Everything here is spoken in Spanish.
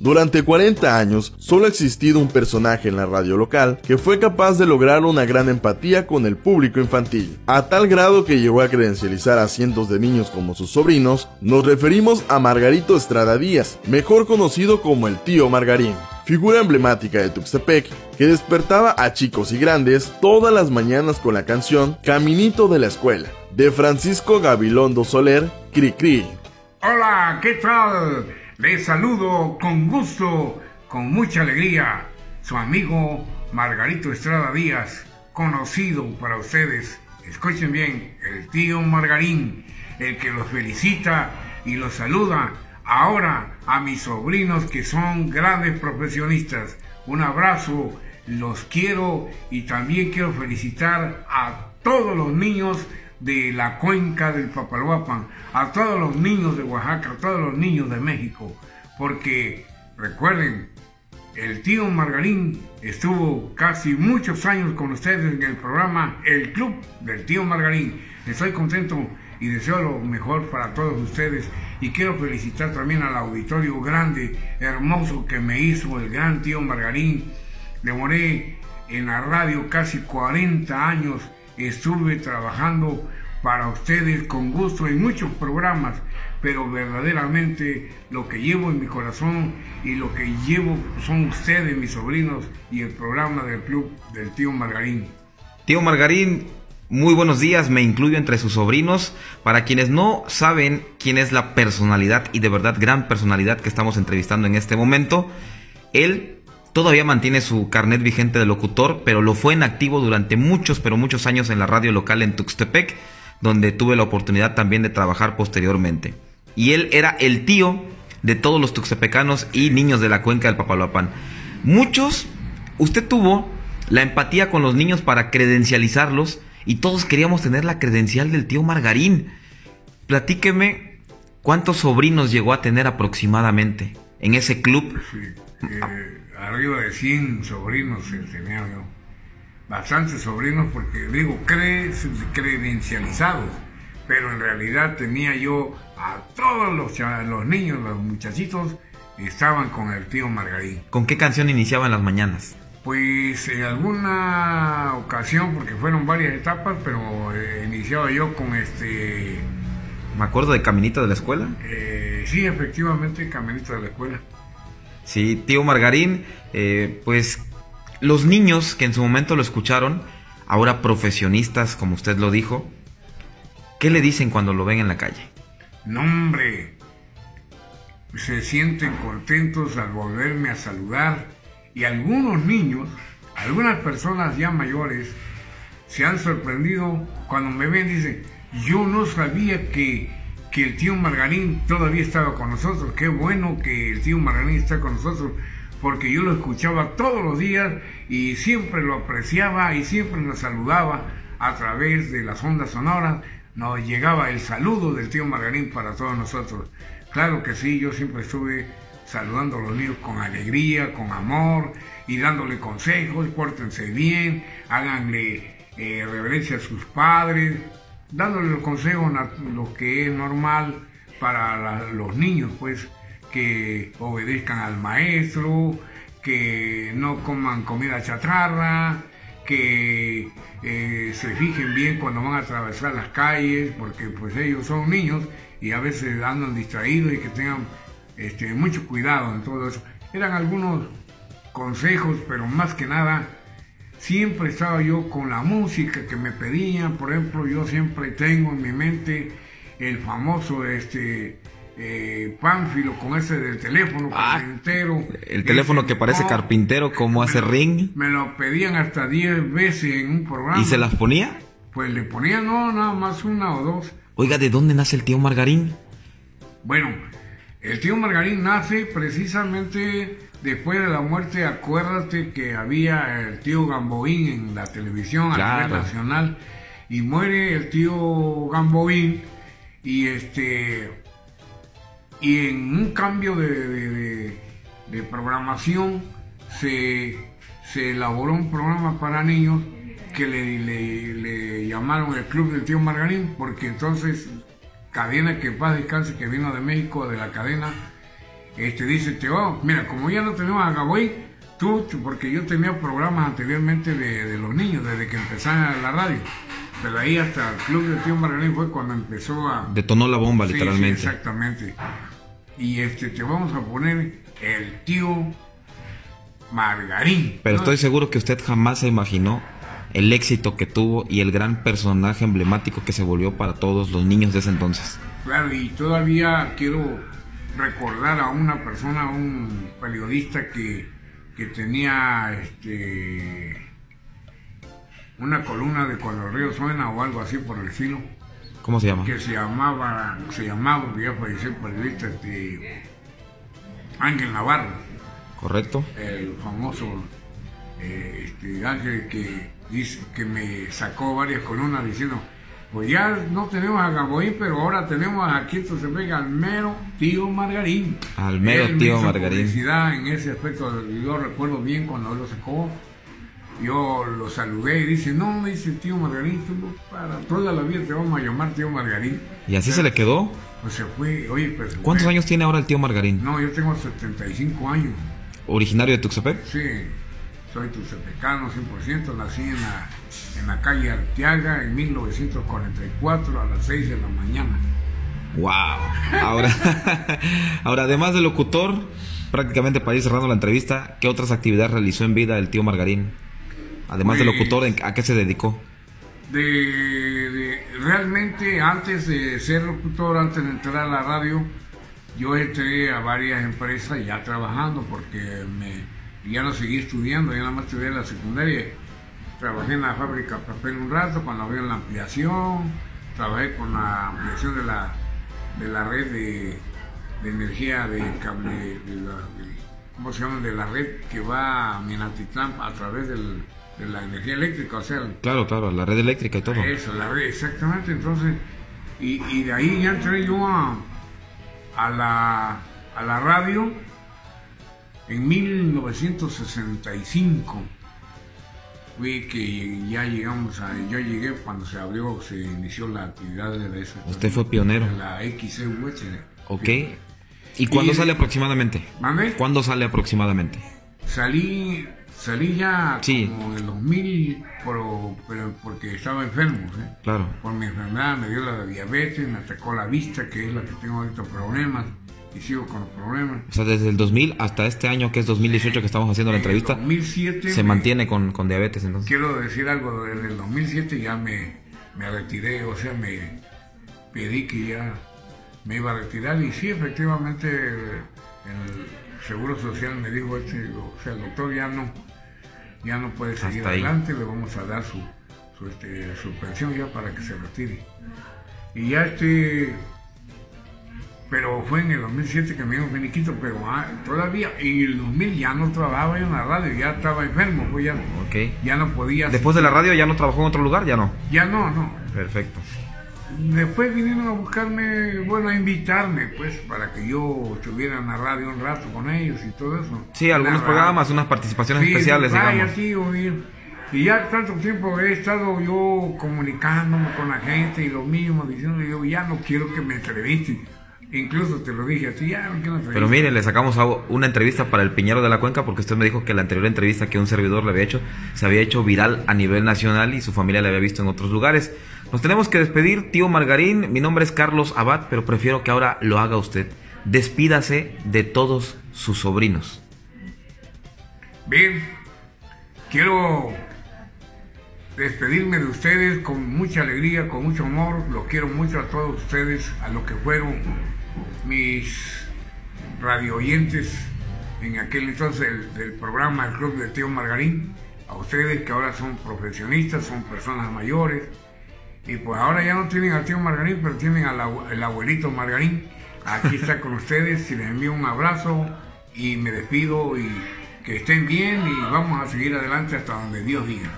Durante 40 años, solo ha existido un personaje en la radio local que fue capaz de lograr una gran empatía con el público infantil, a tal grado que llegó a credencializar a cientos de niños como sus sobrinos, nos referimos a Margarito Estrada Díaz, mejor conocido como el tío Margarín figura emblemática de Tuxtepec, que despertaba a chicos y grandes todas las mañanas con la canción Caminito de la Escuela, de Francisco Gabilondo Soler, Cri Cri. Hola, ¿qué tal? Les saludo con gusto, con mucha alegría, su amigo Margarito Estrada Díaz, conocido para ustedes, escuchen bien, el tío Margarín, el que los felicita y los saluda ahora a mis sobrinos que son grandes profesionistas. Un abrazo, los quiero y también quiero felicitar a todos los niños de la cuenca del Papaloapan, a todos los niños de Oaxaca, a todos los niños de México, porque recuerden, el tío Margarín estuvo casi muchos años con ustedes en el programa El Club del tío Margarín. Estoy contento y deseo lo mejor para todos ustedes y quiero felicitar también al auditorio grande, hermoso que me hizo el gran tío Margarín. Demoré en la radio casi 40 años, estuve trabajando para ustedes con gusto en muchos programas, pero verdaderamente lo que llevo en mi corazón y lo que llevo son ustedes, mis sobrinos, y el programa del club del tío Margarín. Tío Margarín, muy buenos días, me incluyo entre sus sobrinos. Para quienes no saben quién es la personalidad y de verdad gran personalidad que estamos entrevistando en este momento, él todavía mantiene su carnet vigente de locutor, pero lo fue en activo durante muchos, pero muchos años en la radio local en Tuxtepec, donde tuve la oportunidad también de trabajar posteriormente. Y él era el tío de todos los tuxtepecanos y niños de la cuenca del Papaloapan. Muchos, usted tuvo la empatía con los niños para credencializarlos y todos queríamos tener la credencial del tío Margarín. Platíqueme cuántos sobrinos llegó a tener aproximadamente en ese club. Eh, arriba de 100 sobrinos tenía yo. Bastantes sobrinos porque digo credencializados, pero en realidad tenía yo a todos los, los niños, los muchachitos, estaban con el tío Margarín. ¿Con qué canción iniciaban las mañanas? Pues en alguna ocasión, porque fueron varias etapas, pero eh, iniciaba yo con este... Me acuerdo de Caminito de la Escuela. Eh, sí, efectivamente, Caminito de la Escuela. Sí, tío Margarín, eh, pues los niños que en su momento lo escucharon, ahora profesionistas, como usted lo dijo, ¿qué le dicen cuando lo ven en la calle? No, hombre, se sienten contentos al volverme a saludar y algunos niños, algunas personas ya mayores, se han sorprendido cuando me ven dicen, yo no sabía que, que el tío Margarín todavía estaba con nosotros, qué bueno que el tío Margarín está con nosotros, porque yo lo escuchaba todos los días y siempre lo apreciaba y siempre nos saludaba a través de las ondas sonoras, nos llegaba el saludo del tío Margarín para todos nosotros. Claro que sí, yo siempre estuve saludando a los niños con alegría, con amor y dándole consejos, pórtense bien, háganle eh, reverencia a sus padres, dándole los consejos, lo que es normal para los niños, pues que obedezcan al maestro, que no coman comida chatarra, que eh, se fijen bien cuando van a atravesar las calles, porque pues ellos son niños y a veces andan distraídos y que tengan este, mucho cuidado en todo eso. Eran algunos consejos, pero más que nada, siempre estaba yo con la música que me pedían. Por ejemplo, yo siempre tengo en mi mente el famoso este, eh, Pánfilo con ese del teléfono ah, carpintero. El teléfono que parece carpintero, como hace ring. Me lo pedían hasta 10 veces en un programa. ¿Y se las ponía? Pues le ponía, no, nada más una o dos. Oiga, ¿de dónde nace el tío Margarín? Bueno, el tío Margarín nace precisamente después de la muerte, acuérdate que había el tío Gamboín en la televisión a nivel nacional y muere el tío Gamboín y este y en un cambio de, programación se, elaboró un programa para niños que le, le, llamaron el Club del Tío Margarín porque entonces cadena que paz descanse que vino de México, de la cadena, este, dice Teo, mira, como ya no tenemos a Gaboy, tú, porque yo tenía programas anteriormente de, de los niños, desde que empezaba la radio. Pero ahí hasta el club de Tío Margarín fue cuando empezó a... Detonó la bomba, Sí, literalmente. sí, exactamente. Y este, te vamos a poner el tío Margarín. Pero ¿no? estoy seguro que usted jamás se imaginó el éxito que tuvo y el gran personaje emblemático que se volvió para todos los niños de ese entonces. Claro, y todavía quiero recordar a una persona, a un periodista que, que tenía este una columna de Cuando el río suena o algo así por el estilo, ¿Cómo se llama? que se llamaba, se llamaba, ya falleció el periodista, este, Ángel Navarro, ¿Correcto? el famoso eh, este, Ángel que dice que me sacó varias columnas diciendo pues ya no tenemos a Gaboín, pero ahora tenemos aquí esto se pega al mero tío Margarín. Al mero Él me tío hizo Margarín. publicidad en ese aspecto, yo recuerdo bien cuando él lo sacó. Yo lo saludé y dice, no, me dice tío Margarín, tú no, para toda la vida te vamos a llamar tío Margarín. ¿Y así se le quedó? Pues se fue, oye, pero ¿Cuántos fue. años tiene ahora el tío Margarín? No, yo tengo 75 años. ¿Originario de Tuxtepec? Sí, soy tuxtepecano 100%, nací en la, en la calle Arteaga en 1944 a las 6 de la mañana. ¡Wow! Ahora, ahora, además de locutor, prácticamente para ir cerrando la entrevista, ¿qué otras actividades realizó en vida el tío Margarín? Además de Pues- locutor, ¿en- ¿a qué se dedicó? De, de- realmente antes de ser locutor, antes de entrar a la radio, yo entré a varias empresas ya trabajando porque me, ya no seguí estudiando, ya nada más estudié la secundaria. Trabajé en la fábrica de papel un rato cuando había la ampliación, trabajé con la ampliación de la, de la red de, de energía de cable, de la, de- ¿cómo se llama? De la red que va a Minatitlán a través del- de la energía eléctrica, o sea, Claro, claro, la red eléctrica y todo. eso, la red, exactamente. Entonces, y, y de ahí ya entré yo a, a, la, a la radio en 1965. Fue que ya llegamos a, yo llegué cuando se abrió, se inició la actividad de esa. Usted fue pionero. La XEUH. Ok. ¿Y cuándo Y- sale aproximadamente? ¿Mande? ¿Cuándo sale aproximadamente? Salí, salí ya Sí. como en el 2000, pero, pero porque estaba enfermo. ¿eh? Claro. por mi enfermedad, me dio la diabetes, me atacó la vista, que es la que tengo ahorita problemas, y sigo con los problemas. O sea, desde el 2000 hasta este año, que es 2018 que estamos haciendo la entrevista, 2007 se me- mantiene con, con diabetes entonces. Quiero decir algo, desde el 2007 ya me, me retiré, o sea, me pedí que ya me iba a retirar, y sí, efectivamente, el Seguro Social me dijo, este, o sea, el doctor ya no, ya no puede seguir Hasta ahí. adelante, le vamos a dar su, su, este, su pensión ya para que se retire. Y ya este, pero fue en el 2007 que me dio un finiquito, pero ah, todavía en el 2000 ya no trabajaba en la radio, ya estaba enfermo, pues ya, ya no podía. Después de la radio ya no trabajó en otro lugar, ya no. Ya no, no. Perfecto. Después vinieron a buscarme, bueno, a invitarme, pues, para que yo estuviera en la radio un rato con ellos y todo eso. Sí, algunos La programas, unas participaciones Sí, especiales, digamos. sí. Y ya tanto tiempo he estado yo comunicándome con la gente y lo mismo, diciendo yo ya no quiero que me entrevisten. Incluso te lo dije a ti, ya no. Pero mire, le sacamos una entrevista para el Piñero de la Cuenca porque usted me dijo que la anterior entrevista que un servidor le había hecho se había hecho viral a nivel nacional y su familia le había visto en otros lugares. Nos tenemos que despedir, tío Margarín. Mi nombre es Carlos Abad, pero prefiero que ahora lo haga usted. Despídase de todos sus sobrinos. Bien, quiero despedirme de ustedes con mucha alegría, con mucho amor. Los quiero mucho a todos ustedes, a los que fueron mis radio oyentes en aquel entonces del, programa El Club del Tío Margarín. A ustedes que ahora son profesionistas, son personas mayores. Y pues ahora ya no tienen al tío Margarín, pero tienen al abue- el abuelito Margarín. Aquí está con ustedes y les envío un abrazo y me despido y que estén bien y vamos a seguir adelante hasta donde Dios diga.